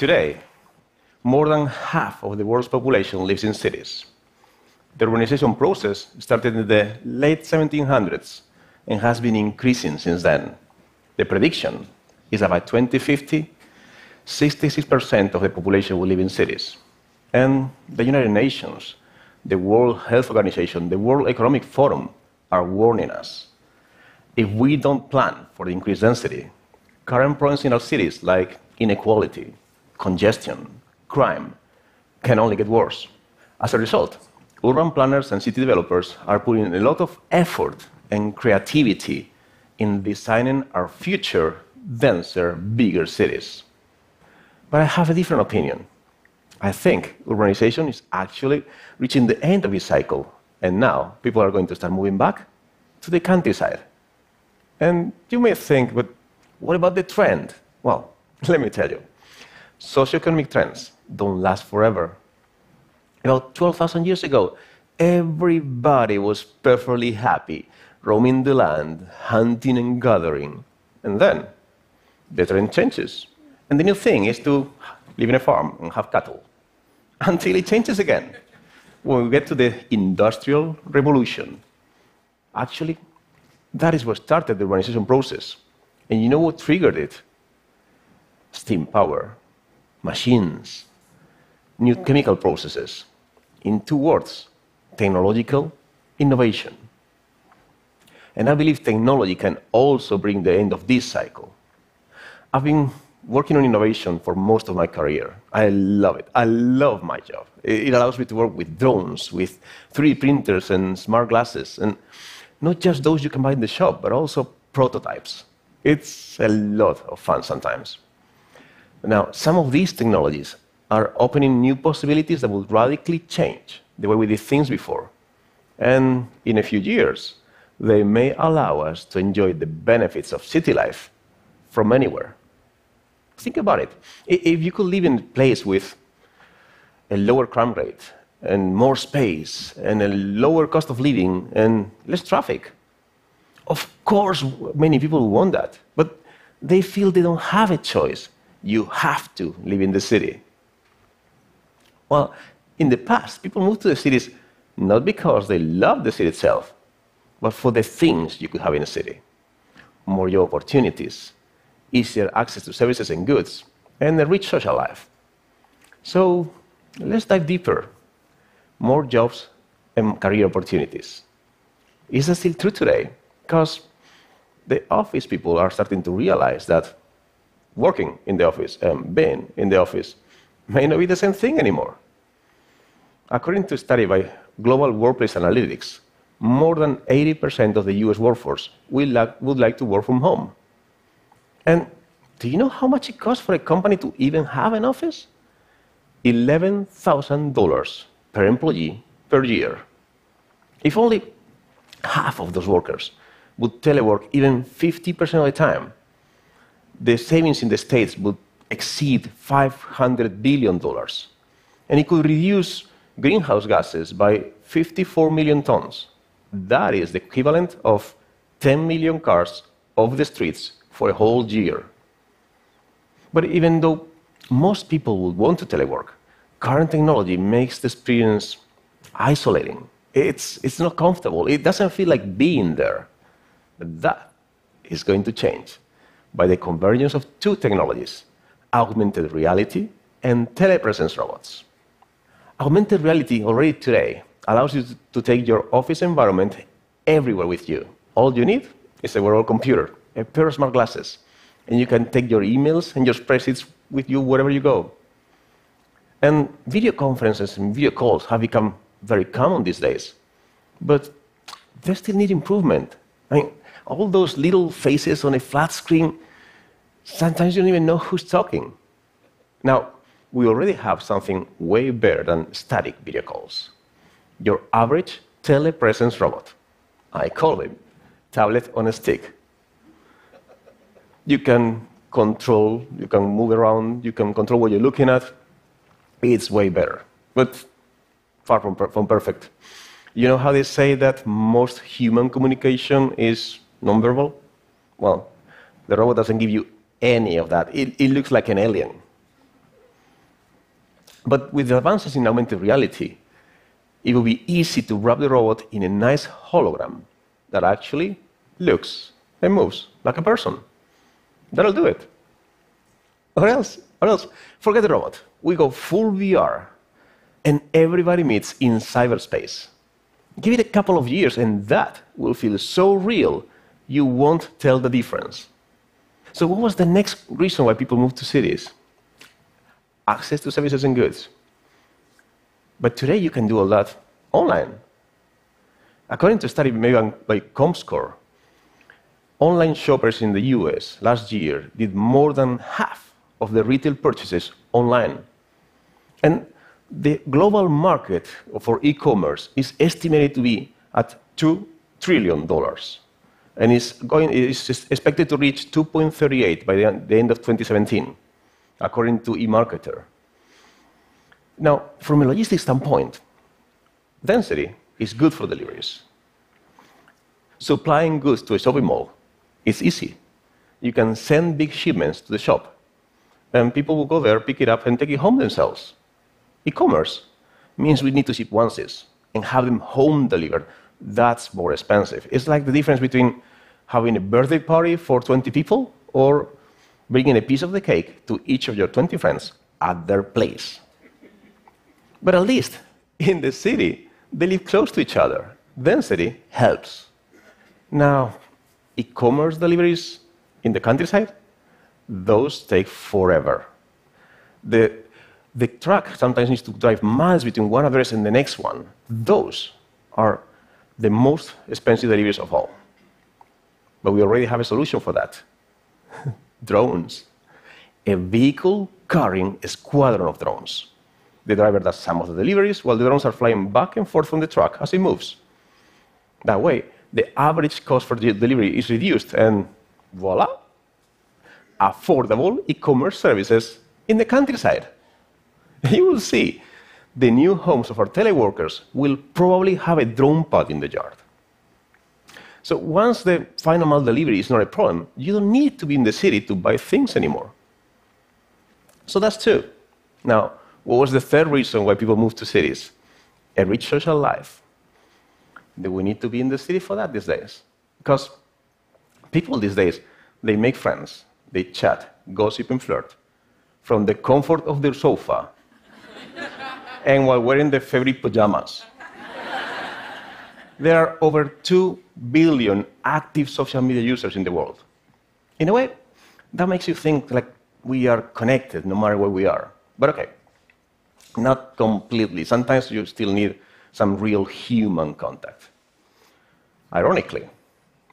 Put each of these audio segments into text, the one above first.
Today, more than half of the world's population lives in cities. The urbanization process started in the late 1700s and has been increasing since then. The prediction is that by 2050, 66% of the population will live in cities. And the United Nations, the World Health Organization, the World Economic Forum are warning us. If we don't plan for the increased density, current problems in our cities like inequality, congestion, crime can only get worse. As a result, urban planners and city developers are putting a lot of effort and creativity in designing our future denser, bigger cities. But I have a different opinion. I think urbanization is actually reaching the end of its cycle, and now people are going to start moving back to the countryside. And you may think, but what about the trend? Well, let me tell you socioeconomic trends don't last forever. About 12,000 years ago, everybody was perfectly happy, roaming the land, hunting and gathering. And then the trend changes. And the new thing is to live in a farm and have cattle until it changes again. When we get to the Industrial Revolution, actually, that is what started the urbanization process. And you know what triggered it? Steam power, machines, new chemical processes. In two words, technological innovation. And I believe technology can also bring the end of this cycle. I've been working on innovation for most of my career. I love it. I love my job. It allows me to work with drones, with 3D printers and smart glasses, and not just those you can buy in the shop, but also prototypes. It's a lot of fun sometimes. Now, some of these technologies are opening new possibilities that will radically change the way we did things before. And in a few years, they may allow us to enjoy the benefits of city life from anywhere. Think about it. If you could live in a place with a lower crime rate and more space and a lower cost of living and less traffic, of course, many people want that, but they feel they don't have a choice. You have to live in the city. Well, in the past, people moved to the cities not because they loved the city itself, but for the things you could have in a city more job opportunities, easier access to services and goods, and a rich social life. So let's dive deeper. More jobs and career opportunities. Is that still true today? Because the office people are starting to realize that working in the office and being in the office may not be the same thing anymore. According to a study by Global Workplace Analytics, more than 80% of the US workforce would like to work from home. And do you know how much it costs for a company to even have an office? $11,000 per employee per year. If only half of those workers would telework even 50% of the time, the savings in the States would exceed $500 billion. And it could reduce greenhouse gases by 54 million tons. That is the equivalent of 10 million cars off the streets for a whole year. But even though most people would want to telework, current technology makes the experience isolating. It's, it's not comfortable. It doesn't feel like being there. But that is going to change by the convergence of two technologies augmented reality and telepresence robots. Augmented reality already today allows you to take your office environment everywhere with you. All you need is a wearable computer a pair of smart glasses, and you can take your emails and your spreadsheets with you wherever you go. And video conferences and video calls have become very common these days, but they still need improvement. I mean, all those little faces on a flat screen, sometimes you don't even know who's talking. Now, we already have something way better than static video calls your average telepresence robot. I call it tablet on a stick you can control, you can move around, you can control what you're looking at. It's way better, but far from, from perfect. You know how they say that most human communication is nonverbal? Well, the robot doesn't give you any of that. It, it looks like an alien. But with the advances in augmented reality, it will be easy to wrap the robot in a nice hologram that actually looks and moves like a person. That'll do it. Or else, or else, forget the robot. We go full VR, and everybody meets in cyberspace. Give it a couple of years, and that will feel so real you won't tell the difference. So, what was the next reason why people moved to cities? Access to services and goods. But today you can do all that online. According to a study made by ComScore, online shoppers in the US last year did more than half of the retail purchases online. And the global market for e commerce is estimated to be at $2 trillion and is, going, is expected to reach 2.38 by the, end of 2017, according to eMarketer. Now, from a logistics standpoint, density is good for deliveries. Supplying goods to a shopping mall is easy. You can send big shipments to the shop, and people will go there, pick it up, and take it home themselves. E commerce means we need to ship onces and have them home delivered. That's more expensive. It's like the difference between having a birthday party for 20 people or bringing a piece of the cake to each of your 20 friends at their place. But at least in the city, they live close to each other. Density helps. Now, e commerce deliveries in the countryside, those take forever. The, the truck sometimes needs to drive miles between one address and the next one. Those are the most expensive deliveries of all. But we already have a solution for that drones. A vehicle carrying a squadron of drones. The driver does some of the deliveries while the drones are flying back and forth from the truck as it moves. That way, the average cost for the delivery is reduced, and voila, affordable e commerce services in the countryside. You will see the new homes of our teleworkers will probably have a drone pod in the yard. So once the final mile delivery is not a problem, you don't need to be in the city to buy things anymore. So that's two. Now, what was the third reason why people moved to cities? A rich social life. Do we need to be in the city for that these days? Because people these days, they make friends, they chat, gossip, and flirt from the comfort of their sofa and while wearing their favorite pajamas. There are over 2 billion active social media users in the world. In a way, that makes you think like we are connected no matter where we are. But okay, not completely. Sometimes you still need some real human contact. Ironically,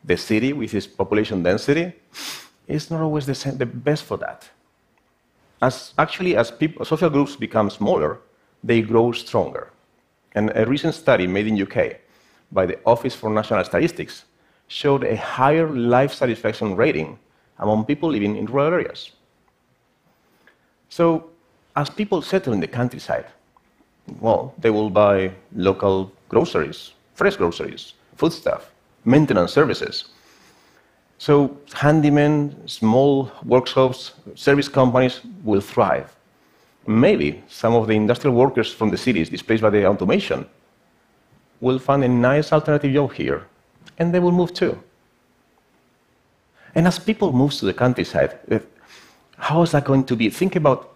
the city with its population density is not always the, same, the best for that. As actually, as people, social groups become smaller, they grow stronger. And a recent study made in UK by the Office for National Statistics showed a higher life satisfaction rating among people living in rural areas. So as people settle in the countryside, well, they will buy local groceries, fresh groceries, foodstuff, maintenance services. So handymen, small workshops, service companies will thrive. Maybe some of the industrial workers from the cities displaced by the automation will find a nice alternative job here, and they will move too. And as people move to the countryside, eh, how is that going to be? Think about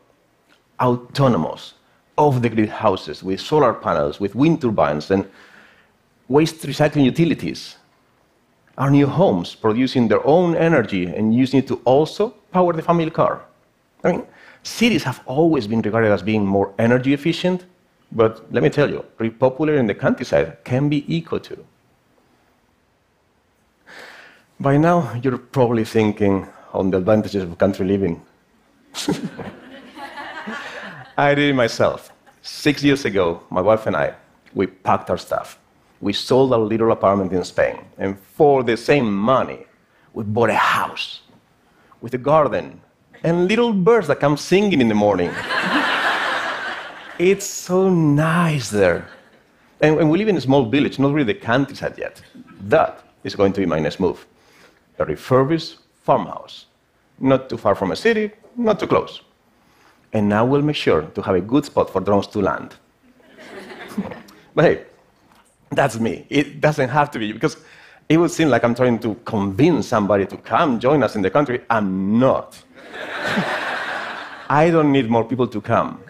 autonomous, off the grid houses with solar panels, with wind turbines, and waste recycling utilities. Our new homes producing their own energy and using it to also power the family car. I mean, cities have always been regarded as being more energy efficient, but let me tell you, repopulating in the countryside can be eco too. By now, you're probably thinking on the advantages of country living. I did it myself. Six years ago, my wife and I, we packed our stuff. We sold our little apartment in Spain, and for the same money, we bought a house with a garden and little birds that come singing in the morning. it's so nice there. And, and we live in a small village, not really the countryside yet. That is going to be my next move. A refurbished farmhouse. Not too far from a city, not too close and now we'll make sure to have a good spot for drones to land. but hey, that's me. It doesn't have to be, because it would seem like I'm trying to convince somebody to come join us in the country. I'm not. I don't need more people to come.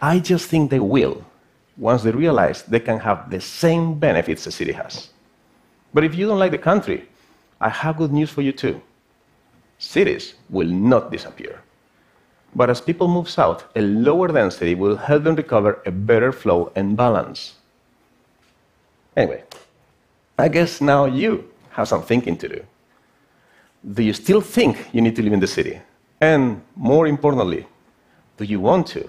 I just think they will once they realize they can have the same benefits a city has. But if you don't like the country, I have good news for you too. Cities will not disappear. But as people move south, a lower density will help them recover a better flow and balance. Anyway, I guess now you have some thinking to do. Do you still think you need to live in the city? And more importantly, do you want to?